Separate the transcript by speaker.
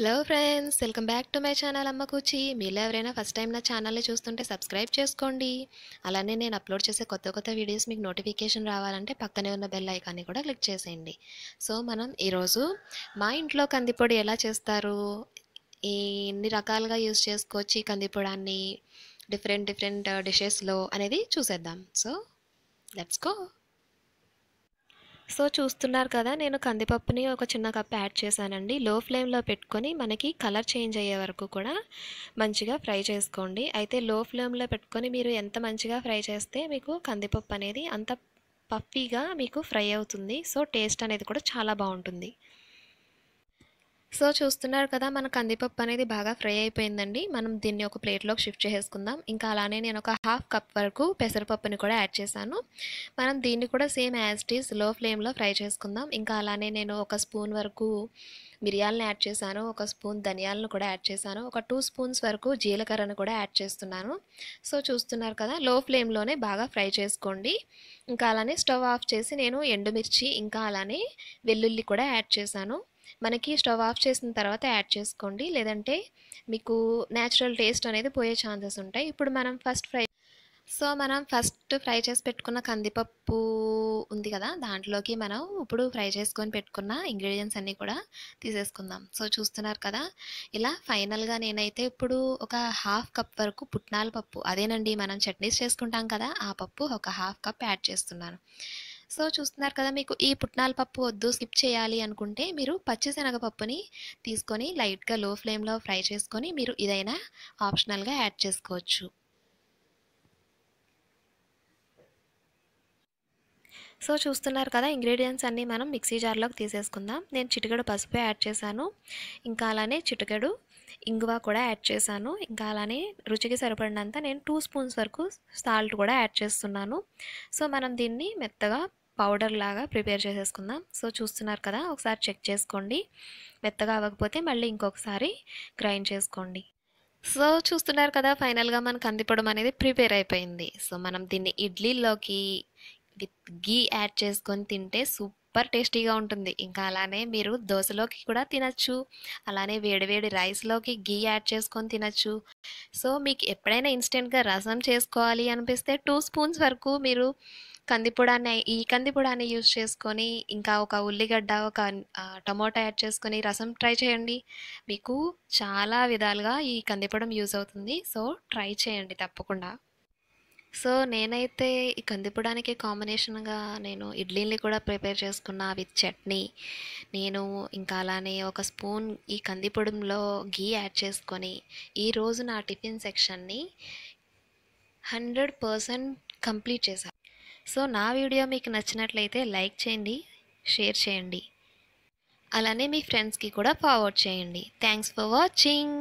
Speaker 1: Hello friends welcome back to my channel అమ్మ కూచి మీలో ఎవరైనా ఫస్ట్ టైం నా ఛానల్ని చూస్తుంటే సబ్స్క్రైబ్ చేసుకోండి. అలానే నేను అప్లోడ్ చేసే కొత్త కొత్త వీడియోస్ మీకు నోటిఫికేషన్ రావాలంటే పక్కనే ఉన్న బెల్ ఐకాన్ని కూడా క్లిక్ చేసేయండి. సో మనం ఈరోజు మా ఇంట్లో కందిపొడి ఎలా చేస్తారు? ఈ ఎన్ని రకాలుగా యూస్ చేసుకోవచ్చు ఈ కందిపొడాన్ని డిఫరెంట్ డిఫరెంట్ డిషెస్లో అనేది చూసేద్దాం. సో లెట్స్ గో సో చూస్తున్నారు కదా నేను కందిపప్పుని ఒక చిన్న కప్ యాడ్ చేశానండి. లో ఫ్లేమ్లో పెట్టుకొని మనకి కలర్ చేంజ్ అయ్యే వరకు కూడా మంచిగా ఫ్రై చేసుకోండి. అయితే లో ఫ్లేమ్లో పెట్టుకొని మీరు ఎంత మంచిగా ఫ్రై చేస్తే మీకు కందిపప్పు అనేది అంత పఫీగా మీకు ఫ్రై అవుతుంది. సో టేస్ట్ అనేది కూడా చాలా బాగుంటుంది. సో చూస్తున్నారు కదా మన కందిపప్పు అనేది బాగా ఫ్రై అయిపోయిందండి. మనం దీన్ని ఒక ప్లేట్లోకి షిఫ్ట్ చేసేసుకుందాం. ఇంకా అలానే నేను ఒక హాఫ్ కప్ వరకు పెసరపప్పుని కూడా యాడ్ చేశాను. మనం దీన్ని కూడా సేమ్ యాజ్ టీస్లో ఫ్లేమ్లో ఫ్రై చేసుకుందాం. ఇంకా అలానే నేను ఒక స్పూన్ వరకు మిరియాలను యాడ్ చేశాను. ఒక స్పూన్ ధనియాలను కూడా యాడ్ చేశాను. ఒక టూ స్పూన్స్ వరకు జీలకర్రను కూడా యాడ్ చేస్తున్నాను. సో చూస్తున్నారు కదా లో ఫ్లేమ్లోనే బాగా ఫ్రై చేసుకోండి. ఇంకా అలానే స్టవ్ ఆఫ్ చేసి నేను ఎండుమిర్చి ఇంకా అలానే వెల్లుల్లి కూడా యాడ్ చేశాను. మనకి స్టవ్ ఆఫ్ చేసిన తర్వాత యాడ్ చేసుకోండి. లేదంటే మీకు న్యాచురల్ టేస్ట్ అనేది పోయే ఛాన్సెస్ ఉంటాయి. ఇప్పుడు మనం ఫస్ట్ ఫ్రై సో మనం ఫస్ట్ ఫ్రై చేసి పెట్టుకున్న కందిపప్పు ఉంది కదా దాంట్లోకి మనం ఇప్పుడు ఫ్రై చేసుకొని పెట్టుకున్న ఇంగ్రీడియంట్స్ అన్నీ కూడా తీసేసుకుందాం. సో చూస్తున్నారు కదా ఇలా ఫైనల్గా నేనైతే ఇప్పుడు ఒక హాఫ్ కప్ వరకు పుట్నాల పప్పు అదేనండి మనం చట్నీస్ చేసుకుంటాం కదా ఆ పప్పు ఒక హాఫ్ కప్ యాడ్ చేస్తున్నాను. సో చూస్తున్నారు కదా మీకు ఈ పుట్నాల పప్పు వద్దు స్కిప్ చేయాలి అనుకుంటే మీరు పచ్చిశనగపప్పుని తీసుకొని లైట్గా లో ఫ్లేమ్లో ఫ్రై చేసుకొని మీరు ఇదైనా ఆప్షనల్గా యాడ్ చేసుకోవచ్చు. సో చూస్తున్నారు కదా ఇంగ్రీడియంట్స్ అన్నీ మనం మిక్సీ జార్లోకి తీసేసుకుందాం. నేను చిటికెడు పసుపు యాడ్ చేశాను ఇంకా అలానే చిటికెడు ఇంగువ కూడా యాడ్ చేశాను ఇంకా అలానే రుచికి సరిపడినంత నేను టూ స్పూన్స్ వరకు సాల్ట్ కూడా యాడ్ చేస్తున్నాను. సో మనం దీన్ని మెత్తగా పౌడర్ లాగా ప్రిపేర్ చేసేసుకుందాం. సో చూస్తున్నారు కదా ఒకసారి చెక్ చేసుకోండి. మెత్తగా అవ్వకపోతే మళ్ళీ ఇంకొకసారి గ్రైండ్ చేసుకోండి. సో చూస్తున్నారు కదా ఫైనల్గా మనకు కందిపొడం అనేది ప్రిపేర్ అయిపోయింది. సో మనం దీన్ని ఇడ్లీలోకి విత్ గీ యాడ్ చేసుకొని తింటే సూపర్ టేస్టీగా ఉంటుంది. ఇంకా అలానే మీరు దోశలోకి కూడా తినచ్చు. అలానే వేడివేడి రైస్లోకి గీ యాడ్ చేసుకొని తినచ్చు. సో మీకు ఎప్పుడైనా ఇన్స్టెంట్గా రసం చేసుకోవాలి అనిపిస్తే టూ స్పూన్స్ వరకు మీరు కందిపొడాన్ని ఈ కందిపొడాన్ని యూజ్ చేసుకొని ఇంకా ఒక ఉల్లిగడ్డ ఒక టమోటా యాడ్ చేసుకొని రసం ట్రై చేయండి. మీకు చాలా విధాలుగా ఈ కందిపొడం యూజ్ అవుతుంది. సో ట్రై చేయండి తప్పకుండా. సో నేనైతే ఈ కందిపూడానికి కాంబినేషన్గా నేను ఇడ్లీని కూడా ప్రిపేర్ చేసుకున్నా విత్ చట్నీ. నేను ఇంకా అలానే ఒక స్పూన్ ఈ కందిపొడంలో గీ యాడ్ చేసుకొని ఈరోజు నా టిఫిన్ సెక్షన్ని హండ్రెడ్ పర్సెంట్ కంప్లీట్ చేశాను సో నా వీడియో మీకు నచ్చినట్లయితే లైక్ చేయండి షేర్ చేయండి. అలానే మీ ఫ్రెండ్స్కి కూడా ఫార్వర్డ్ చేయండి. Thanks for watching.